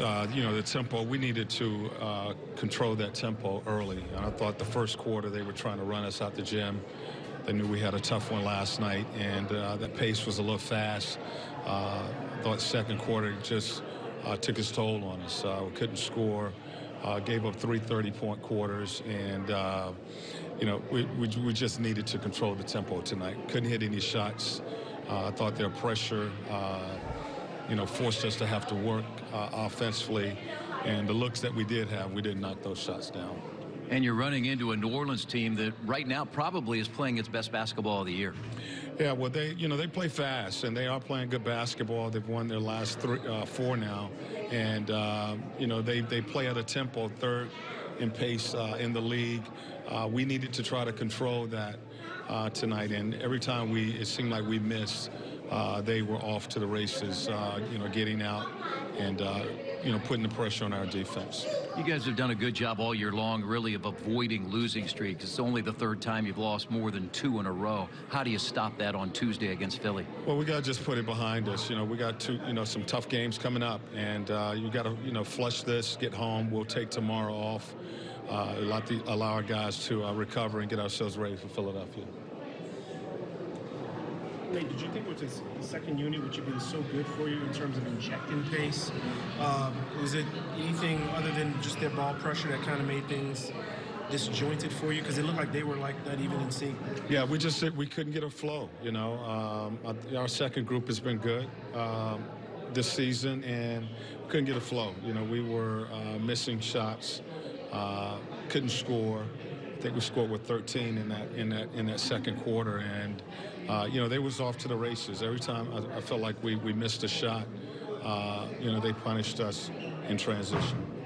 Uh, you know, the tempo, we needed to uh, control that tempo early. And I thought the first quarter they were trying to run us out the gym. They knew we had a tough one last night, and uh, that pace was a little fast. Uh, I thought second quarter just uh, took its toll on us. Uh, we couldn't score, uh, gave up three 30-point quarters, and, you know, we, we, we just needed to control the tempo tonight. Couldn't hit any shots. I thought their pressure, you know, forced us to have to work uh, offensively. And the looks that we did have, we didn't knock those shots down. And you're running into a New Orleans team that right now probably is playing its best basketball of the year. Yeah, well, they you know they play fast and they are playing good basketball. They've won their last three, uh, four now, and uh, you know they they play at a tempo third in pace uh, in the league. Uh, we needed to try to control that uh, tonight, and every time we it seemed like we missed, uh, they were off to the races. you know, getting out and you know putting the pressure on our defense. You guys have done a good job all year long, really, of avoiding losing streaks. It's only the third time you've lost more than two in a row. How do you stop that on Tuesday against Philly? Well, we got to just put it behind us. You know, we got two, you know, some tough games coming up, and uh, you got to, you know, flush this, get home. We'll take tomorrow off, uh, allow, the, allow our guys to uh, recover and get ourselves ready for Philadelphia. Nate, did you think with this second unit, which had been so good for you in terms of injecting pace, um, was it anything other than just their ball pressure that kind of made things disjointed for you? Because it looked like they were like not even in sync. Yeah, we just we couldn't get a flow. You know, um, our second group has been good um, this season, and couldn't get a flow. You know, we were uh, missing shots, uh, couldn't score. I think we scored with 13 in that in that in that second quarter, and uh, you know, they was off to the races. Every time I, I felt like we, we missed a shot, uh, you know, they punished us in transition.